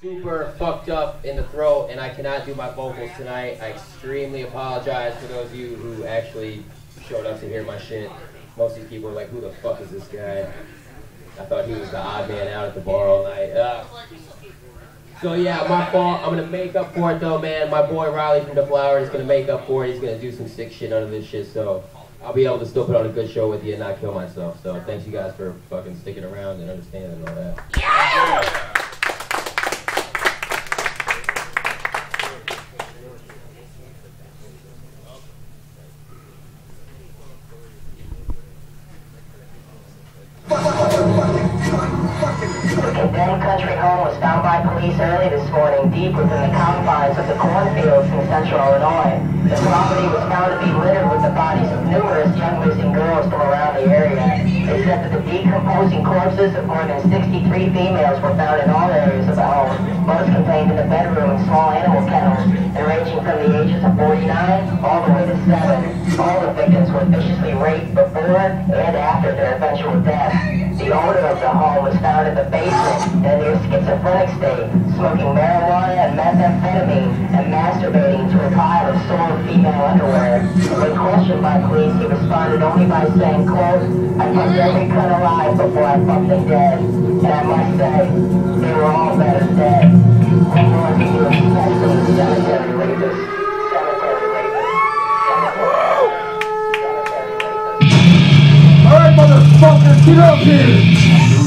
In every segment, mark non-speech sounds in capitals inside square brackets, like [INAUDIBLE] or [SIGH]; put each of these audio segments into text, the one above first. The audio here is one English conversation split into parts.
super fucked up in the throat and I cannot do my vocals tonight. I extremely apologize for those of you who actually showed up to hear my shit. Most of these people are like, who the fuck is this guy? I thought he was the odd man out at the bar all night. Uh, so yeah, my fault. I'm gonna make up for it though, man. My boy Riley from the Flower is gonna make up for it. He's gonna do some sick shit under this shit, so I'll be able to still put on a good show with you and not kill myself. So thanks you guys for fucking sticking around and understanding all that. Yeah! Country home was found by police early this morning deep within the confines of the cornfields in central Illinois. The property was found to be littered with the bodies of numerous young missing girls from around the area. They said that the decomposing corpses of more than 63 females were found in all of 49 all the way to 7. All the victims were viciously raped before and after their eventual death. The owner of the home was found in the basement in a near schizophrenic state, smoking marijuana and methamphetamine and masturbating to a pile of sore female underwear. When questioned by police, he responded only by saying, quote, I fucked every cunt alive before I fucked them dead. And I must say, they were all better dead. Get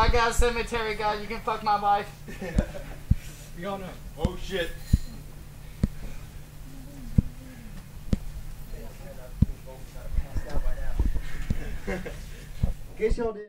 my God, cemetery God, you can fuck my wife. [LAUGHS] we all know. Oh shit. Guess y'all did.